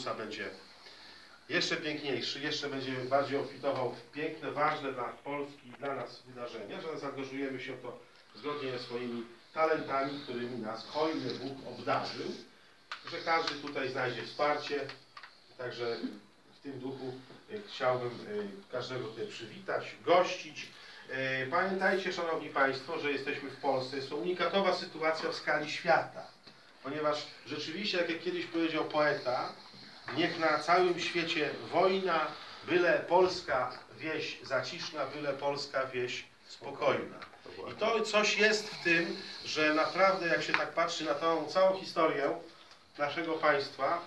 Chrystusa będzie jeszcze piękniejszy, jeszcze będzie bardziej obfitował w piękne, ważne dla Polski i dla nas wydarzenia, że zaangażujemy się w to zgodnie ze swoimi talentami, którymi nas hojny Bóg obdarzył, że każdy tutaj znajdzie wsparcie, także w tym duchu e, chciałbym e, każdego tutaj przywitać, gościć. E, Pamiętajcie, Szanowni Państwo, że jesteśmy w Polsce. Jest to unikatowa sytuacja w skali świata, ponieważ rzeczywiście, jak kiedyś powiedział poeta, niech na całym świecie wojna, byle polska wieś zaciszna, byle polska wieś spokojna. I to coś jest w tym, że naprawdę jak się tak patrzy na tą całą historię naszego państwa,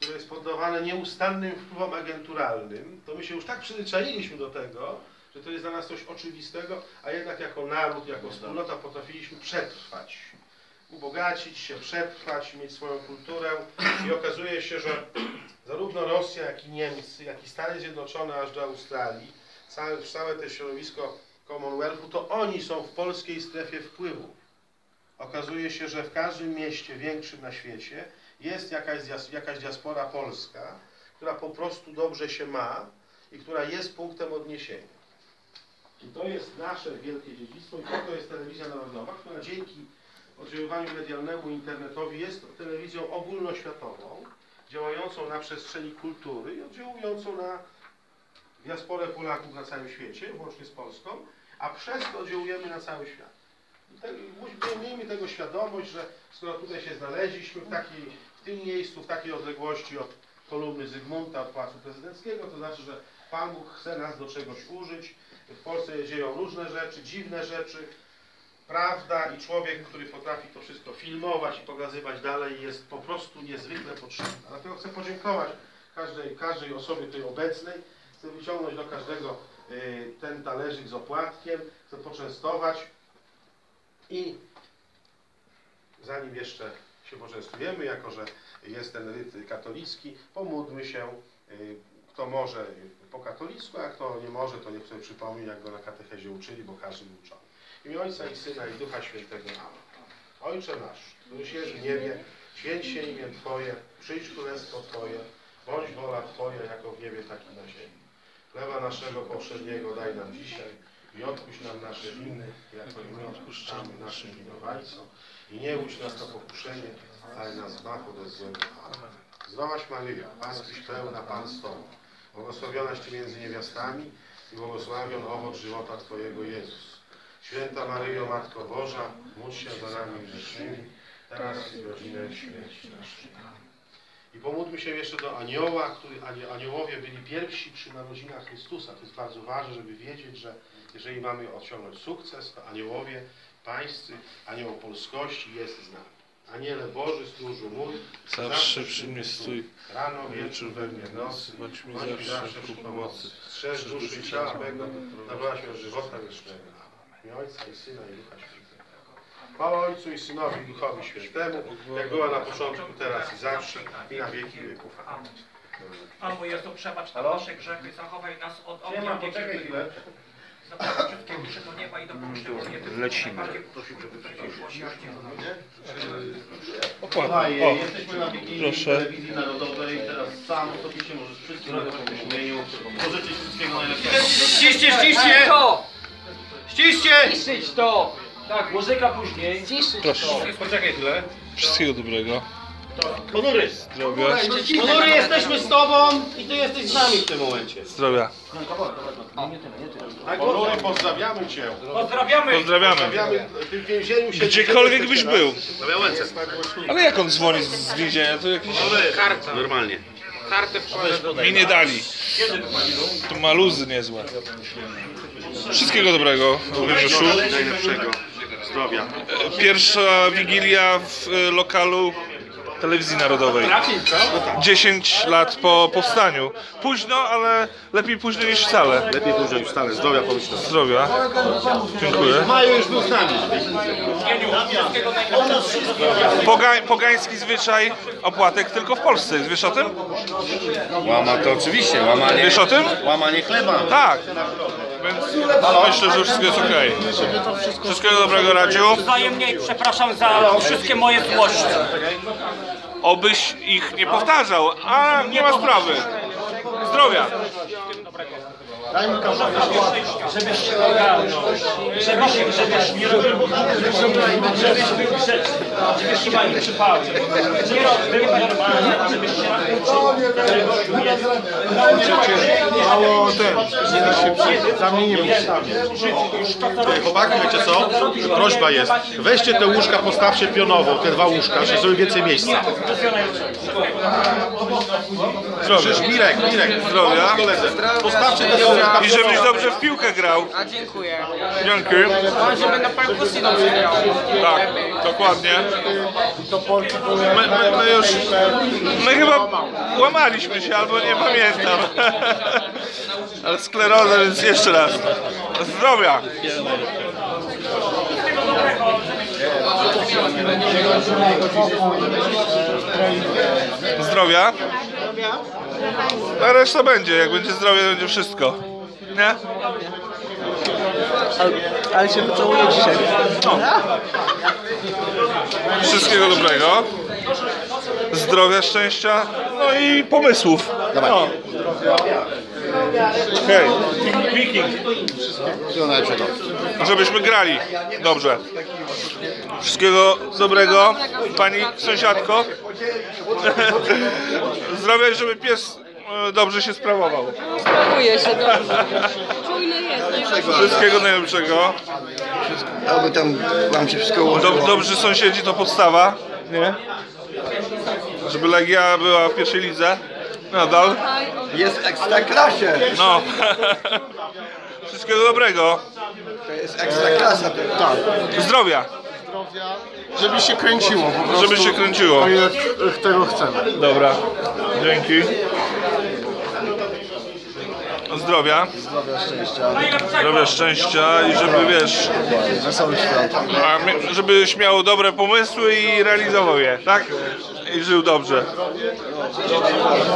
które jest poddawane nieustannym wpływom agenturalnym, to my się już tak przyzwyczailiśmy do tego, że to jest dla nas coś oczywistego, a jednak jako naród, jako wspólnota potrafiliśmy przetrwać. Ubogacić się, przetrwać, mieć swoją kulturę i okazuje się, że zarówno Rosja, jak i Niemcy, jak i Stany Zjednoczone aż do Australii, całe, całe to środowisko Commonwealthu, to oni są w polskiej strefie wpływu. Okazuje się, że w każdym mieście większym na świecie jest jakaś, jakaś diaspora polska, która po prostu dobrze się ma i która jest punktem odniesienia. I to jest nasze wielkie dziedzictwo i to jest telewizja narodowa, która dzięki oddziaływaniu medialnemu internetowi jest telewizją ogólnoświatową, działającą na przestrzeni kultury i oddziałującą na diasporę Polaków na całym świecie, włącznie z Polską, a przez to oddziałujemy na cały świat. Musi- miejmy tego świadomość, że skoro tutaj się znaleźliśmy w, takiej, w tym miejscu, w takiej odległości od kolumny Zygmunta, od Pałacu Prezydenckiego, to znaczy, że Pan Bóg chce nas do czegoś użyć. W Polsce dzieją różne rzeczy, dziwne rzeczy. Prawda i człowiek, który potrafi to wszystko filmować i pokazywać dalej jest po prostu niezwykle potrzebny. Dlatego chcę podziękować każdej, każdej osobie tutaj obecnej. Chcę wyciągnąć do każdego y, ten talerzyk z opłatkiem. Chcę poczęstować i zanim jeszcze się poczęstujemy, jako że jest ten ryt katolicki, pomódlmy się, y, kto może po katolicku, a kto nie może, to niech sobie przypomni, jak go na katechezie uczyli, bo każdy uczony. W imię Ojca i Syna i Ducha Świętego. Ojcze nasz, któryś jest w niebie, święć się imię Twoje, przyjdź królestwo Twoje, bądź wola Twoja, jako w niebie, tak i na ziemi. Chleba naszego powszedniego daj nam dzisiaj i odpuść nam nasze winy, jako i my odpuszczamy naszym winowajcom. I nie łudź nas na pokuszenie, ale nas zbaw ode złego. Zdrowaś Maryjo, łaskiś pełna Pan z Tobą, błogosławionaś Ty między niewiastami i błogosławion owoc żywota Twojego Jezus. Święta Maryjo, Matko Boża, módl się za nami grzesznymi, teraz i w godzinę śmierci naszej. I pomódlmy się jeszcze do anioła, który aniołowie byli pierwsi przy narodzinach Chrystusa. To jest bardzo ważne, żeby wiedzieć, że jeżeli mamy osiągnąć sukces, to aniołowie pańscy, anioł polskości jest z nami. Aniele Boży, stróżu mój, Zawsze przy mnie stój, Rano, wieczór, we mnie nocy, bądź mi zawsze zawsze ku pomocy. Strzeż duszy i ciała mego, się od żywota wiecznego. Imię Ojca i Syna i Ducha Świętego. Chwała Ojcu i Synowi i Duchowi Świętemu, jak była na początku, teraz i zawsze, i na wieki wieków. Amen. A mój Jezu, przebacz nam nasze grzechy, zachowaj nas od ognia Siema, wieki poczekaj chwilę. Zaprowadź wszystkie dusze do nieba i dopuść tego nie Lecimy. Słuchaj, O, jesteśmy na Wigilii proszę. Telewizji Narodowej, teraz sam osobiście możesz wszystkim na imieniu pożyczyć wszystkiego najlepszego. Ściście, ściście! Ściście! Ciszyć to! Tak, muzyka później. Ciszyć Proszę. to! Poczekaj chwilę. Wszystkiego dobrego. Ponury! Zdrowia. Ponury, jesteśmy z Tobą i Ty jesteś z nami w tym momencie. Zdrowia. Ponury, pozdrawiamy Cię. Pozdrawiamy! Pozdrawiamy. Pozdrawiamy w tym więzieniu się Gdziekolwiek byś był. Białęce. Ale jak on dzwoni z- z więzienia? To jakiś... Karta. Normalnie. Kartę przyszedł. Mi nie dali. To ma luzy niezłe. Wszystkiego dobrego, Grzesiu. Najlepszego. Zdrowia. Pierwsza wigilia w e, lokalu telewizji narodowej. 10 lat po powstaniu. Późno, ale lepiej późno niż wcale. Lepiej późno niż wcale. Zdrowia pomyślę. Zdrowia. Dziękuję. Maju już był z nami. Poga pogański zwyczaj opłatek tylko w Polsce. Wiesz o tym? Łama to oczywiście, łamanie, Wiesz o tym? łamanie chleba. Tak. Więc myślę, że wszystko jest okej. Wszystkiego dobrego, Radziu. Wzajemnie i przepraszam za wszystkie moje złości. Obyś ich nie powtarzał, a nie ma sprawy. Zdrowia. Żebyś się ogarnął. Żebyś, żebyś nie robił żebyś był grzeczny. Żebyś chyba nie przypały. Nie robił normalnie, żebyś się nauczył. się. Mało ten, zamienimy Już to, co Chłopaki, wiecie co? Prośba jest. Weźcie te łóżka, postawcie pionowo, te dwa łóżka, żeby sobie więcej miejsca. Przecież Mirek, Mirek, Zdrowia. koledze, postawcie te łóżka. I żebyś dobrze w piłkę grał. A dziękuję. Dzięki. Żeby na perkusji dobrze grał. Tak, dokładnie. My, my, my już, my chyba łamaliśmy się, albo nie pamiętam. Ale skleroza, więc jeszcze raz. Zdrowia. Zdrowia. A reszta będzie, jak będzie zdrowie, będzie wszystko. Nie? Ale się wycałuje dzisiaj. Wszystkiego dobrego. Zdrowia, szczęścia, no i pomysłów. No. Hej, Wiking. Wszystkiego najlepszego. Żebyśmy grali. Dobrze. Wszystkiego dobrego, pani sąsiadko. Zdrowia żeby pies e, dobrze się sprawował. Sprawuje się dobrze. Czujny jest. Wszystkiego najlepszego. Aby tam wam się wszystko ułożyło. Dob- dobrzy sąsiedzi to podstawa. Nie? Żeby Legia była w pierwszej lidze. Nadal. Jest w ekstraklasie. No. Wszystkiego dobrego. To jest ekstraklasa. To Zdrowia. Żeby się kręciło po prostu. Żeby się kręciło. O ile tego chcemy. Dobra. Dzięki. Zdrowia. Zdrowia, szczęścia i żeby wiesz, Wesoły świąt. żebyś miał dobre pomysły i realizował je, tak? I żył dobrze.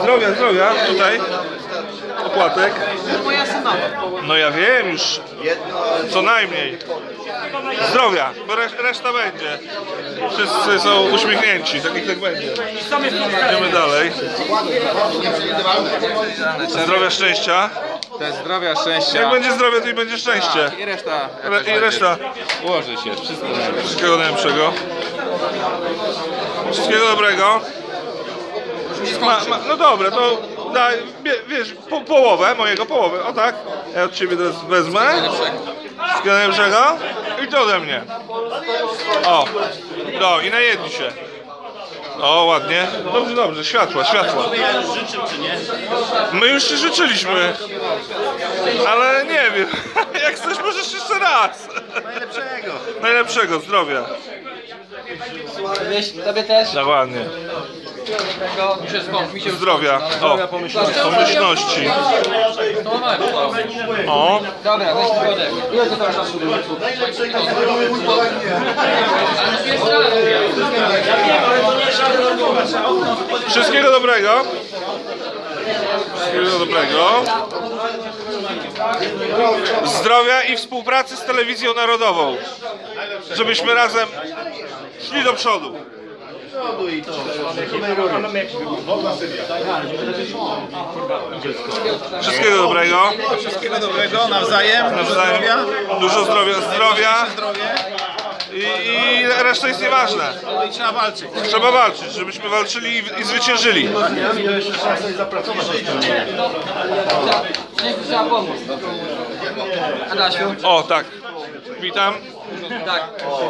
Zdrowia, zdrowia, tutaj. Opłatek. Moja synowa. No ja wiem już, co najmniej. Zdrowia, bo resz- reszta będzie. Wszyscy są uśmiechnięci, tak tak będzie. Idziemy dalej. Zdrowia, szczęścia. Jest zdrowia, Jak szczęścia będzie zdrowie, to i będzie szczęście. i reszta. Re- I reszta. Ułoży się, wszystko najlepsze. Wszystkiego najlepszego. Wszystkiego dobrego. Ma, ma, no dobra, to daj, wie- wiesz, po, połowę mojego, połowę, o tak. Ja od ciebie teraz wezmę. Wszystkiego najlepszego. I to ode mnie. O, no i najedli się. O, ładnie. Dobrze, dobrze, światła, światła. My już się życzyliśmy. Ale nie wiem. Jak chcesz, możesz jeszcze raz. Najlepszego. Najlepszego, zdrowia. Wiesz, tobie też. Dokładnie. Tego, wszystko, mi się Zdrowia. O, pomyślności. O, Dobra, weź zgodę. Ile to tam czasu było? wszystkiego dobrego. Wszystkiego dobrego. Zdrowia i współpracy z telewizją narodową. Żebyśmy razem szli do przodu. Wszystkiego dobrego. Wszystkiego dobrego, nawzajem, dużo zdrowia. Dużo zdrowia, zdrowia Zdrowie i, i reszta jest nieważne. i trzeba walczyć. Trzeba walczyć, żebyśmy walczyli i, i zwyciężyli. Trzeba pomóc. Adasiu. O, tak. Witam. Tak.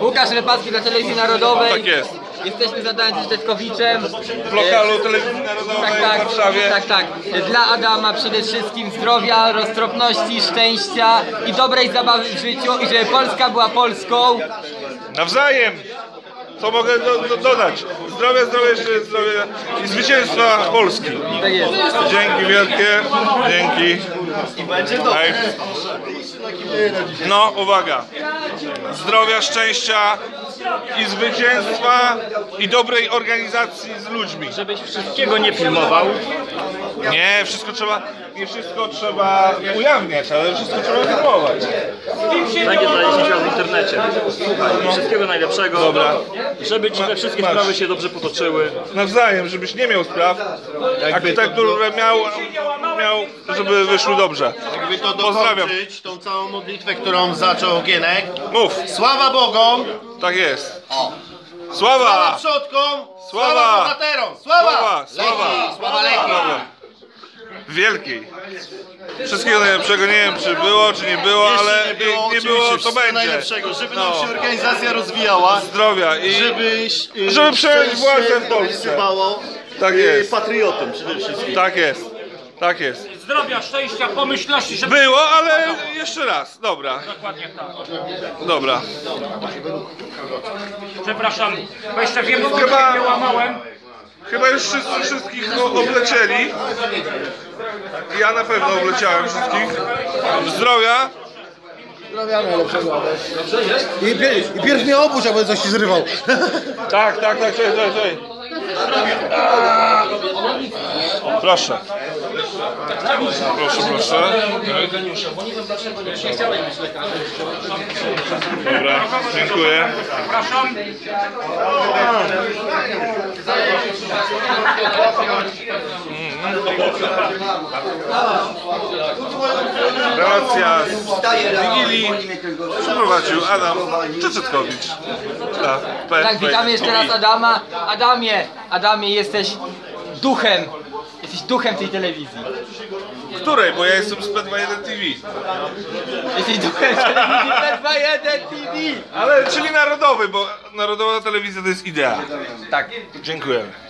Łukasz Rypacki dla Telewizji Narodowej. Tak jest. Jesteśmy z Adamem Żytetkowiczem. W lokalu telewizji narodowej Tak, tak, w Warszawie. tak, tak. Dla Adama przede wszystkim zdrowia, roztropności, szczęścia i dobrej zabawy w życiu i żeby Polska była Polską. Nawzajem. Co mogę do, do, dodać? Zdrowia, zdrowia, zdrowia i zwycięstwa Polski. Tak jest. Dzięki wielkie. Dzięki. Hej. No, uwaga. Zdrowia, szczęścia i zwycięstwa i dobrej organizacji z ludźmi. Żebyś wszystkiego nie filmował. Nie, wszystko trzeba, nie wszystko trzeba ujawniać, ale wszystko trzeba filmować. Będzie to w internecie. Słuchaj, wszystkiego najlepszego. Dobra. Żeby ci Ma- te wszystkie masz. sprawy się dobrze potoczyły. Nawzajem, żebyś nie miał spraw, a te, które miał, miał, żeby wyszły dobrze. Jakby to Pozdrawiam. dokończyć, tą całą modlitwę, którą zaczął Gienek. Mów, Sława Bogom, tak jest. sława Sława! przodkom, Sława! sława bohaterom, sława! Sława! Sława! Leki, Sława Leki! Dobra. Wielkiej. Wszystkiego najlepszego, nie wiem czy było, czy nie było, Jeszcze ale nie było, nie było, to będzie. najlepszego, żeby nam No. się organizacja rozwijała, Zdrowia i żeby, y, Żeby przejąć szczęście władzę w Polsce. Tak y, jest. patriotem przede wszystkim. tak jest. Tak jest. Zdrowia, szczęścia, pomyślności, żeby... Było, ale jeszcze raz. Dobra. Dokładnie tak. Dobra. Przepraszam, bo jeszcze wiem, Chyba- nie łamałem. Chyba już wszyscy wszystkich o- oblecieli. Ja na pewno obleciałem wszystkich. Zdrowia. I, pier, I pierw mnie obudź, jak będę coś ci zrywał. Tak, tak, tak, czekaj, czekaj, Proszę. Proszę, proszę. Dobra, dziękuję. Relacja z Wigilii przeprowadził Adam Czeczetkowicz. Tak, Tak, witamy jeszcze raz Adama. Adamie, Adamie, jesteś duchem. Jesteś duchem tej telewizji. Której? Bo ja jestem z P21 TV. Jesteś duchem telewizji T21 TV. Ale, czyli narodowy, bo narodowa telewizja to jest idea. Tak. Dziękujemy.